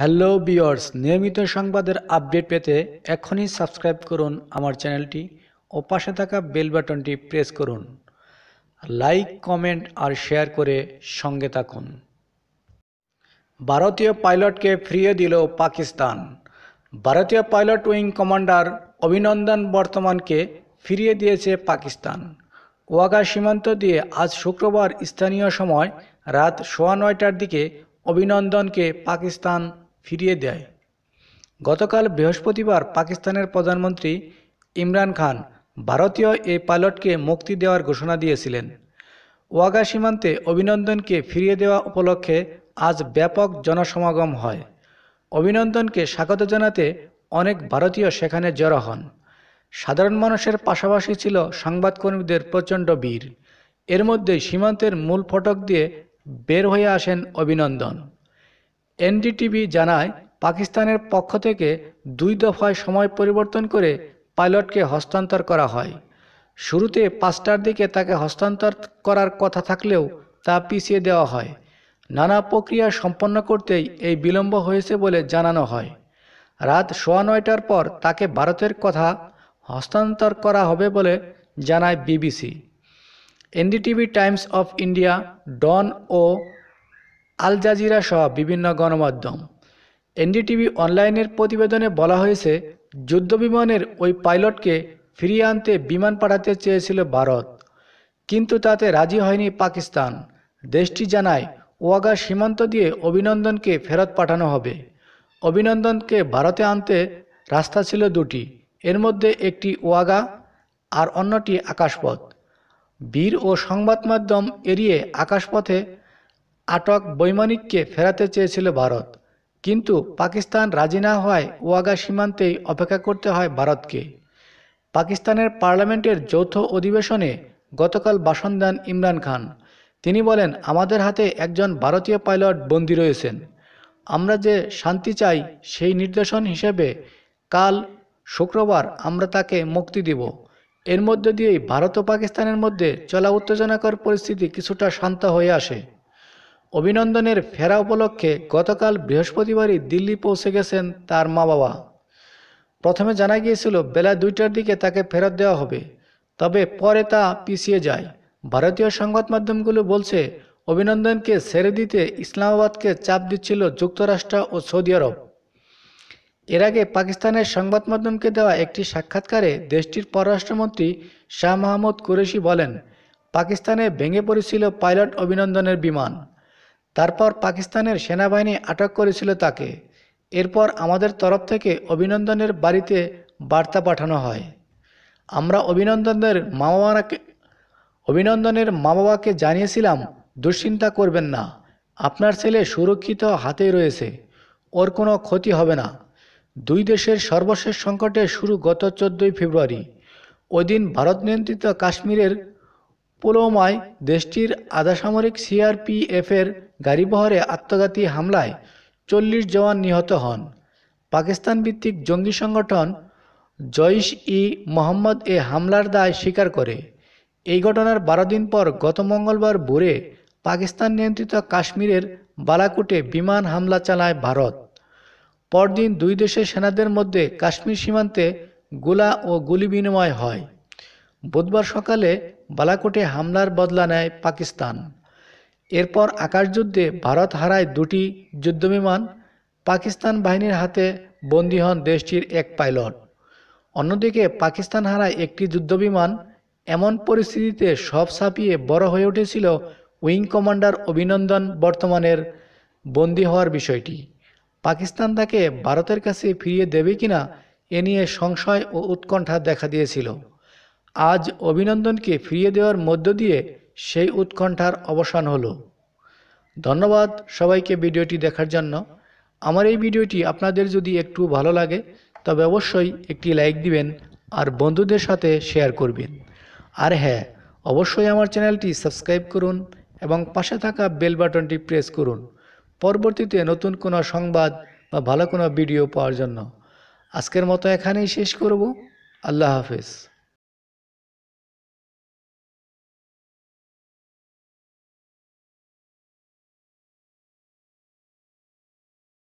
Hello বিয়ার্স নিয়মিত সংবাদের update পেতে এখনই সাবস্ক্রাইব করুন আমার চ্যানেলটি ও পাশে থাকা বেল বাটনটি প্রেস করুন। লাইক, কমেন্ট আর শেয়ার করে সঙ্গে থাকুন। ভারতীয় পাইলটকে ফিরিয়ে দিল পাকিস্তান। ভারতীয় পাইলট উইং কমান্ডার অভিনন্দন বর্তমানকে ফিরিয়ে দিয়েছে পাকিস্তান। ওয়াগা সীমান্ত দিয়ে আজ শুক্রবার স্থানীয় সময় রাত সোয়া নয়টার দিকে অভিনন্দনকে পাকিস্তান ফিরিয়ে দেয়। গতকাল বৃহস্পতিবার পাকিস্তানের প্রধানমন্ত্রী ইমরান খান ভারতীয় এই পাইলটকে মুক্তি দেওয়ার ঘোষণা দিয়েছিলেন। ওয়াগা সীমান্তে অভিনন্দনকে ফিরিয়ে দেওয়া উপলক্ষে আজ ব্যাপক জনসমাগম হয়। অভিনন্দনকে স্বাগত জানাতে অনেক ভারতীয় সেখানে জড়ো হন। সাধারণ মানুষের পাশাপাশি ছিল সংবাদকর্মীদের প্রচণ্ড ভিড়। এর মধ্যে সীমান্তের মূল ফটক দিয়ে বের হয়ে আসেন অভিনন্দন। এনডিটিভি জানায়, পাকিস্তানের পক্ষ থেকে দুই দফায় সময় পরিবর্তন করে পাইলটকে হস্তান্তর করা হয়। শুরুতে পাঁচটার দিকে তাকে হস্তান্তর করার কথা থাকলেও তা পিছিয়ে দেওয়া হয়। নানা প্রক্রিয়া সম্পন্ন করতেই এই বিলম্ব হয়েছে বলে জানানো হয়। রাত সোয়া নয়টার পর তাকে ভারতের কথা হস্তান্তর করা হবে বলে জানায় BBC. NDTV, Times of India, Dawn O Al Jazeera সহ বিভিন্ন গণমাধ্যম। এনডিটিভি অনলাইনের প্রতিবেদনে বলা হয়েছে, যুদ্ধবিমানের ওই পাইলটকে ফিরিয়ে আনতে বিমান পাঠাতে চেয়েছিল ভারত। কিন্তু তাতে রাজি হয়নি পাকিস্তান। দেশটি জানায়, ওয়াগা সীমান্ত দিয়ে অভিনন্দনকে ফেরত পাঠানো হবে। অভিনন্দনকে ভারতে আনতে রাস্তা ছিল দুটি, এর মধ্যে একটি ওয়াগা আর অন্যটি আকাশপথ। বীর ও সংবাদ মাধ্যম এড়িয়ে আকাশপথে আটক বৈমানিককে ফেরাতে চেয়েছিল ভারত। কিন্তু পাকিস্তান রাজি না হওয়ায় ওয়াগা সীমান্তেই অপেক্ষা করতে হয় ভারতকে। পাকিস্তানের পার্লামেন্টের যৌথ অধিবেশনে গতকাল ভাষণ দেন ইমরান খান। তিনি বলেন, আমাদের হাতে একজন ভারতীয় পাইলট বন্দী রয়েছেন। আমরা যে শান্তি চাই, সেই নির্দেশন হিসেবে কাল শুক্রবার আমরা তাকে মুক্তি দিব। এর মধ্য দিয়েই ভারত ও পাকিস্তানের মধ্যে চলা উত্তেজনাকর পরিস্থিতি কিছুটা শান্ত হয়ে আসে। অভিনন্দনের ফেরা উপলক্ষে গতকাল বৃহস্পতিবারই দিল্লি পৌঁছে গেছেন তার মা বাবা প্রথমে জানা গিয়েছিল, বেলা দুইটার দিকে তাকে ফেরত দেওয়া হবে, তবে পরে তা পিছিয়ে যায়। ভারতীয় সংবাদ মাধ্যমগুলো বলছে, অভিনন্দনকে ছেড়ে দিতে ইসলামাবাদকে চাপ দিচ্ছিল যুক্তরাষ্ট্র ও সৌদি আরব। এর আগে পাকিস্তানের সংবাদ মাধ্যমকে দেওয়া একটি সাক্ষাৎকারে দেশটির পররাষ্ট্রমন্ত্রী শাহ মাহমুদ কুরেশি বলেন, পাকিস্তানে ভেঙে পড়েছিল পাইলট অভিনন্দনের বিমান। তারপর পাকিস্তানের সেনাবাহিনী আটক করেছিল তাকে। এরপর আমাদের তরফ থেকে অভিনন্দনের বাড়িতে বার্তা পাঠানো হয়। আমরা অভিনন্দনের মা বাবাকে অভিনন্দনের মা বাবাকে জানিয়েছিলাম, দুশ্চিন্তা করবেন না। আপনার ছেলে সুরক্ষিত হাতেই রয়েছে। ওর কোনো ক্ষতি হবে না। দুই দেশের সর্বশেষ সংকটে শুরু গত চোদ্দই ফেব্রুয়ারি। ওই দিন ভারত নিয়ন্ত্রিত কাশ্মীরের পুলওয়ামায় দেশটির আধাসামরিক সিআরপিএফের গাড়িবহরে আত্মঘাতী হামলায় চল্লিশ জওয়ান নিহত হন। পাকিস্তান ভিত্তিক জঙ্গি সংগঠন জইশ ই মোহাম্মদ এ হামলার দায় স্বীকার করে। এই ঘটনার বারো দিন পর গত মঙ্গলবার ভোরে পাকিস্তান নিয়ন্ত্রিত কাশ্মীরের বালাকুটে বিমান হামলা চালায় ভারত। পরদিন দুই দেশের সেনাদের মধ্যে কাশ্মীর সীমান্তে গোলা ও গুলি বিনিময় হয়। বুধবার সকালে বালাকোটে হামলার বদলা নেয় পাকিস্তান। এরপর আকাশযুদ্ধে ভারত হারায় দুটি যুদ্ধবিমান। পাকিস্তান বাহিনীর হাতে বন্দী হন দেশটির এক পাইলট। অন্যদিকে পাকিস্তান হারায় একটি যুদ্ধবিমান। এমন পরিস্থিতিতে সব ছাপিয়ে বড় হয়ে উঠেছিল উইং কমান্ডার অভিনন্দন বর্তমানের বন্দী হওয়ার বিষয়টি। পাকিস্তান তাকে ভারতের কাছে ফিরিয়ে দেবে কিনা এ নিয়ে সংশয় ও উৎকণ্ঠা দেখা দিয়েছিল। আজ অভিনন্দনকে ফিরিয়ে দেওয়ার মধ্য দিয়ে সেই উৎকণ্ঠার অবসান হলো। ধন্যবাদ সবাইকে ভিডিওটি দেখার জন্য। আমার এই ভিডিওটি আপনাদের যদি একটু ভালো লাগে, তবে অবশ্যই একটি লাইক দিবেন আর বন্ধুদের সাথে শেয়ার করবেন। আর হ্যাঁ অবশ্যই আমার চ্যানেলটি সাবস্ক্রাইব করুন এবং পাশে থাকা বেল বাটনটি প্রেস করুন। পরবর্তীতে নতুন কোনো সংবাদ বা ভালো কোনো ভিডিও পাওয়ার জন্য। আজকের মতো এখানেই শেষ করব। আল্লাহ হাফেজ।